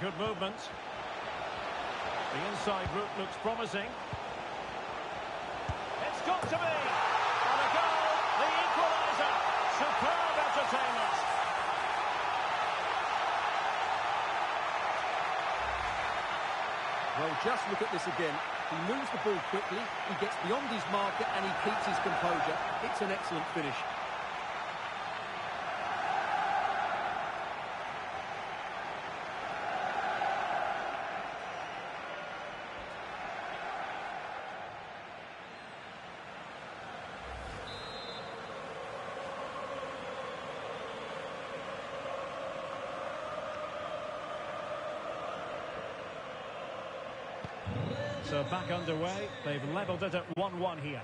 Good movement. The inside route looks promising. It's got to be! And a goal, the equaliser. Superb entertainment. Well, just look at this again. He moves the ball quickly, he gets beyond his marker and he keeps his composure. It's an excellent finish. So back underway. They've levelled it at 1-1 here.